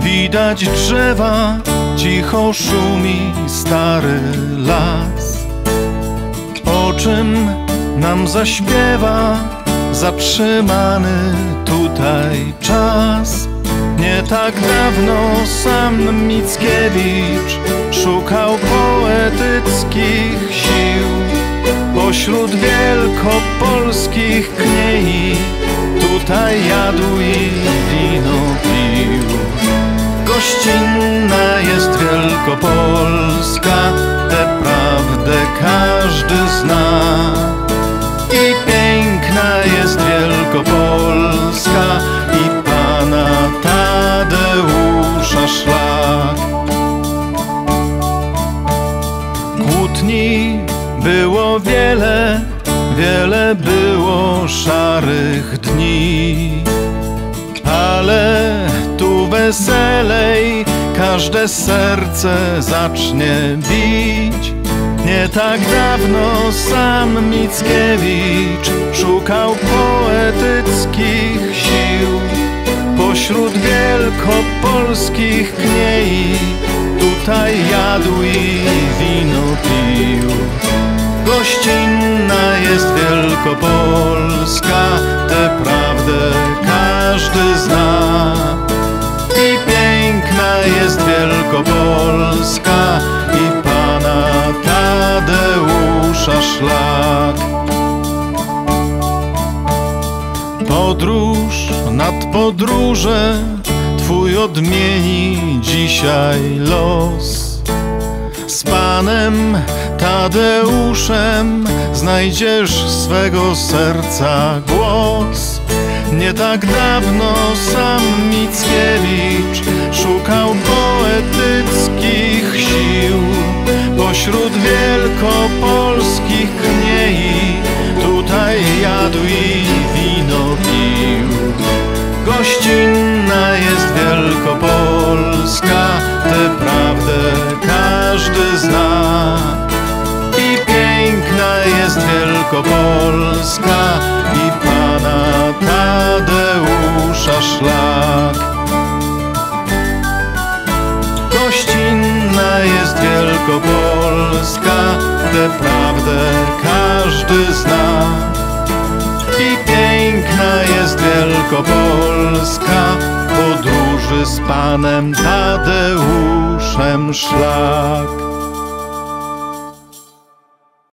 Widać drzewa, cicho szumi stary las. O czym nam zaśpiewa zatrzymany tutaj czas? Nie tak dawno sam Mickiewicz szukał poetyckich sił pośród wielkopolskich kniei. Tutaj jadł i szlak. Kłótni było wiele, wiele było szarych dni, ale tu weselej każde serce zacznie bić. Nie tak dawno sam Mickiewicz szukał pośród wielkopolskich kniei. Tutaj jadł i wino pił. Gościnna jest Wielkopolska, tę prawdę każdy zna. I piękna jest Wielkopolska Podróż nad podróże Twój odmieni dzisiaj los. Z panem Tadeuszem znajdziesz swego serca głos. Nie tak dawno sam Mickiewicz szukał poetyckich sił pośród wielkopolskich kniei. Tutaj jadł i. Gościnna jest Wielkopolska, tę prawdę każdy zna. I piękna jest Wielkopolska i pana Tadeusza szlak. Jest Wielkopolska, podróży z panem Tadeuszem szlak.